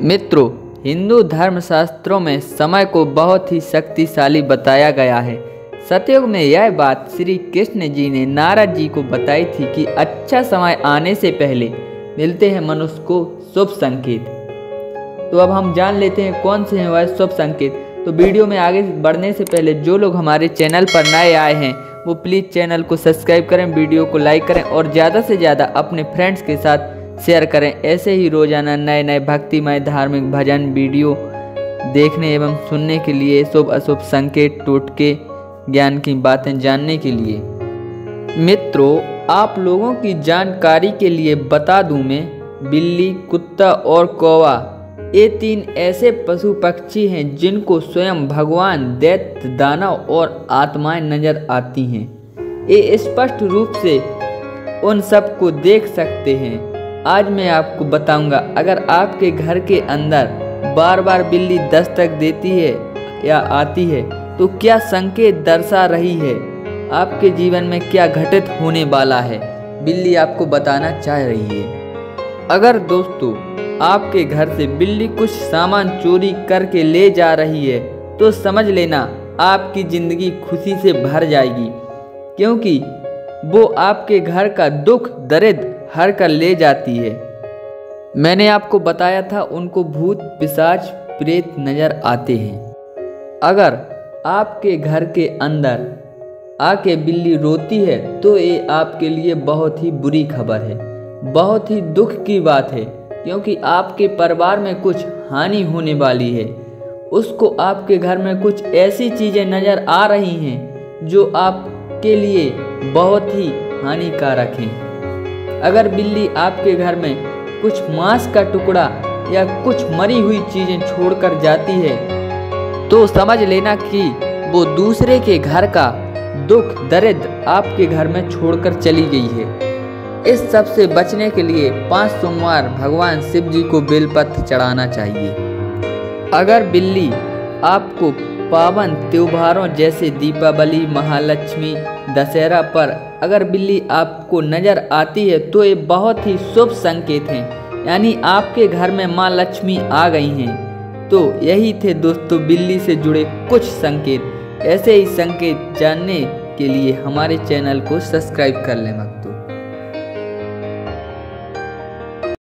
मित्रों, हिंदू धर्मशास्त्रों में समय को बहुत ही शक्तिशाली बताया गया है। सतयुग में यह बात श्री कृष्ण जी ने नारद जी को बताई थी कि अच्छा समय आने से पहले मिलते हैं मनुष्य को शुभ संकेत। तो अब हम जान लेते हैं कौन से हैं वह शुभ संकेत। तो वीडियो में आगे बढ़ने से पहले जो लोग हमारे चैनल पर नए आए हैं, वो प्लीज़ चैनल को सब्सक्राइब करें, वीडियो को लाइक करें और ज़्यादा से ज़्यादा अपने फ्रेंड्स के साथ शेयर करें। ऐसे ही रोज़ाना नए नए भक्तिमय धार्मिक भजन, वीडियो देखने एवं सुनने के लिए शुभ अशुभ संकेत, टोटके, ज्ञान की बातें जानने के लिए। मित्रों, आप लोगों की जानकारी के लिए बता दूँ मैं, बिल्ली, कुत्ता और कौवा, ये तीन ऐसे पशु पक्षी हैं जिनको स्वयं भगवान दैत्य, दानव और आत्माएँ नज़र आती हैं। ये स्पष्ट रूप से उन सबको देख सकते हैं। आज मैं आपको बताऊँगा, अगर आपके घर के अंदर बार बार बिल्ली दस्तक देती है या आती है तो क्या संकेत दर्शा रही है? आपके जीवन में क्या घटित होने वाला है? बिल्ली आपको बताना चाह रही है। अगर दोस्तों, आपके घर से बिल्ली कुछ सामान चोरी करके ले जा रही है तो समझ लेना आपकी ज़िंदगी खुशी से भर जाएगी, क्योंकि वो आपके घर का दुख दर्द हर कर ले जाती है। मैंने आपको बताया था उनको भूत, पिशाच, प्रेत नज़र आते हैं। अगर आपके घर के अंदर आके बिल्ली रोती है तो ये आपके लिए बहुत ही बुरी खबर है। बहुत ही दुख की बात है, क्योंकि आपके परिवार में कुछ हानि होने वाली है। उसको आपके घर में कुछ ऐसी चीज़ें नज़र आ रही हैं, जो आपके लिए बहुत ही हानिकारक हैं। अगर बिल्ली आपके घर में कुछ मांस का टुकड़ा या कुछ मरी हुई चीज़ें छोड़कर जाती है तो समझ लेना कि वो दूसरे के घर का दुख दर्द आपके घर में छोड़कर चली गई है। इस सबसे बचने के लिए पाँच सोमवार भगवान शिव जी को बेलपत्र चढ़ाना चाहिए। अगर बिल्ली आपको पावन त्योहारों जैसे दीपावली, महालक्ष्मी, दशहरा पर अगर बिल्ली आपको नज़र आती है तो ये बहुत ही शुभ संकेत हैं। यानी आपके घर में माँ लक्ष्मी आ गई हैं। तो यही थे दोस्तों बिल्ली से जुड़े कुछ संकेत। ऐसे ही संकेत जानने के लिए हमारे चैनल को सब्सक्राइब कर लें भक्तों।